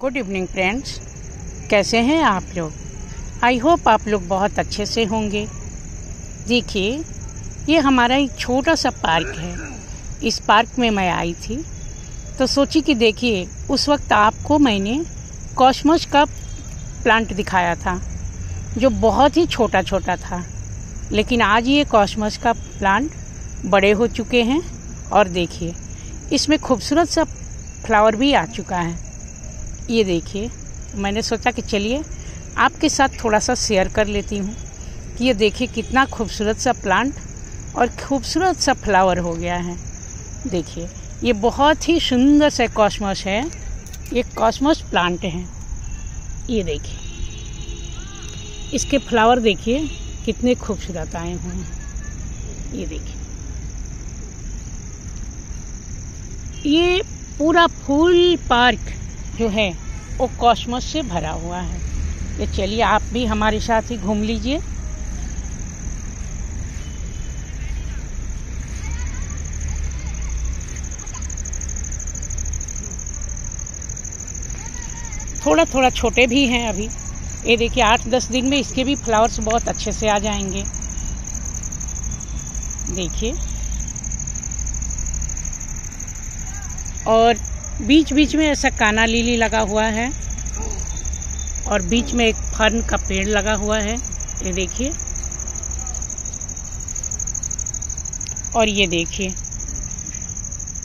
Good evening friends कैसे हैं आप लोग? आई होप आप लोग बहुत अच्छे से होंगे। देखिए, ये हमारा एक छोटा सा पार्क है। इस पार्क में मैं आई थी। तो सोची कि देखिए, उस वक्त आपको मैंने कॉस्मोस का प्लांट दिखाया था, जो बहुत ही छोटा छोटा था। लेकिन आज ये कॉस्मोस का प्लांट बड़े हो चुके हैं और देखिए, इसमें खूबसूरत सा फ्लावर भी आ चुका है। ये देखिए, मैंने सोचा कि चलिए आपके साथ थोड़ा सा शेयर कर लेती हूँ कि ये देखिए कितना खूबसूरत सा प्लांट और खूबसूरत सा फ्लावर हो गया है। देखिए, ये बहुत ही सुंदर सा कॉस्मोस है। ये कॉस्मोस प्लांट है। ये देखिए, इसके फ्लावर देखिए कितने खूबसूरत आए हुए हैं। ये देखिए, ये पूरा फूल पार्क जो है, वो कॉस्मोस से भरा हुआ है। ये चलिए, आप भी हमारे साथ ही घूम लीजिए। थोड़ा थोड़ा छोटे भी हैं अभी। ये देखिए आठ दस दिन में इसके भी फ्लावर्स बहुत अच्छे से आ जाएँगे। देखिए। और बीच बीच में ऐसा काना लीली लगा हुआ है और बीच में एक फर्न का पेड़ लगा हुआ है। ये देखिए। और ये देखिए।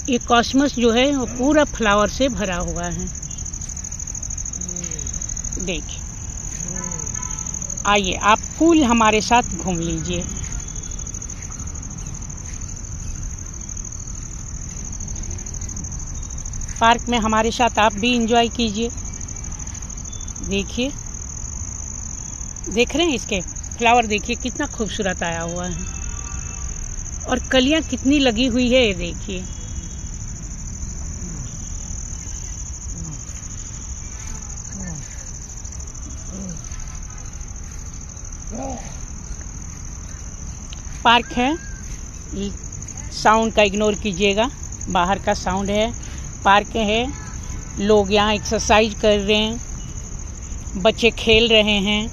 ये कॉस्मस जो है, वो पूरा फ्लावर से भरा हुआ है। देखिए। आइए, आप फूल हमारे साथ घूम लीजिए। पार्क में हमारे साथ आप भी इंजॉय कीजिए। देखिए। देख रहे हैं इसके फ्लावर देखिए, कितना खूबसूरत आया हुआ है। और कलियाँ कितनी लगी हुई है, ये देखिए। पार्क है। साउंड का इग्नोर कीजिएगा। बाहर का साउंड है। पार्क है। लोग यहाँ एक्सरसाइज कर रहे हैं। बच्चे खेल रहे हैं।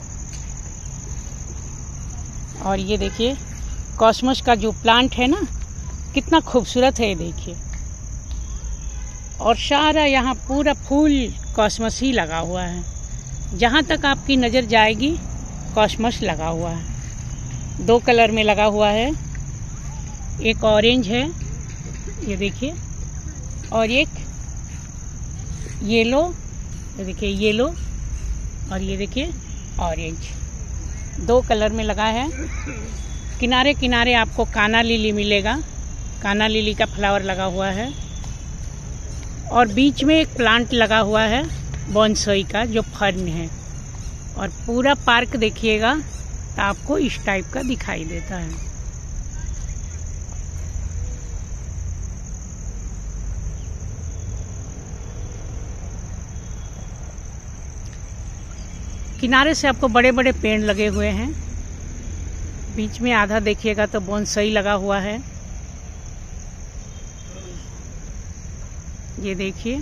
और ये देखिए कॉस्मस का जो प्लांट है ना, कितना खूबसूरत है ये देखिए। और सारा यहाँ पूरा फूल कॉस्मस ही लगा हुआ है। जहाँ तक आपकी नज़र जाएगी कॉस्मस लगा हुआ है। दो कलर में लगा हुआ है। एक ऑरेंज है। ये देखिए। और एक येलो, ये देखिए येलो और ये देखिए ऑरेंज दो कलर में लगा है। किनारे किनारे आपको काना लिली मिलेगा। काना लिली का फ्लावर लगा हुआ है। और बीच में एक प्लांट लगा हुआ है, बॉन्सोई का, जो फर्न है। और पूरा पार्क देखिएगा तो आपको इस टाइप का दिखाई देता है। किनारे से आपको बड़े बड़े पेड़ लगे हुए हैं। बीच में आधा देखिएगा तो बोन सही लगा हुआ है। ये देखिए।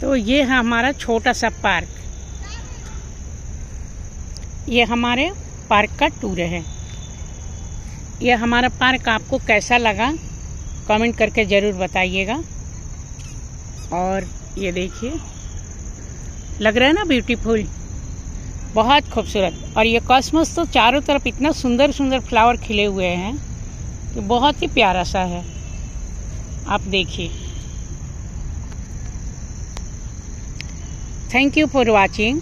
तो ये है हमारा छोटा सा पार्क। ये हमारे पार्क का टूर है। ये हमारा पार्क आपको कैसा लगा कमेंट करके ज़रूर बताइएगा। और ये देखिए, लग रहा है ना ब्यूटीफुल बहुत खूबसूरत। और ये कॉस्मोस तो चारों तरफ़ इतना सुंदर सुंदर फ्लावर खिले हुए हैं कि बहुत ही प्यारा सा है। आप देखिए। Thank you for watching